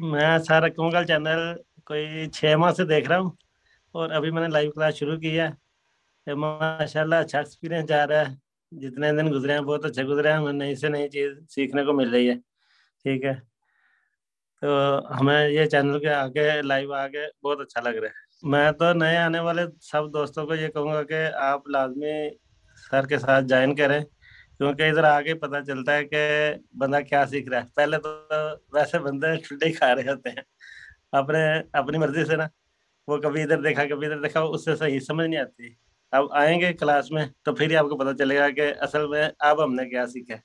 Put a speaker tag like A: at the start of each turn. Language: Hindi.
A: मैं सारा कुंगल चैनल कोई छह माह से देख रहा हूँ और अभी मैंने लाइव क्लास शुरू की है। माशाल्लाह अच्छा एक्सपीरियंस जा रहा है। जितने दिन गुजरे हैं, बहुत अच्छे गुजरे हैं। हमें नई से नई चीज़ सीखने को मिल रही है। ठीक है। तो हमें ये चैनल के आगे लाइव आके बहुत अच्छा लग रहा है। मैं तो नए आने वाले सब दोस्तों को ये कहूँगा कि आप लाजमी सर के साथ ज्वाइन करें। क्योंकि इधर आके पता चलता है कि बंदा क्या सीख रहा है। पहले तो वैसे बंदे ठंडे खा रहे होते हैं। अपने, अपनी मर्ज़ी से ना, वो कभी इधर देखा, कभी इधर देखा, उससे सही समझ नहीं आती। अब आएँगे क्लास में तो फिर ही आपको पता चलेगा कि असल में अब हमने क्या सीखा है।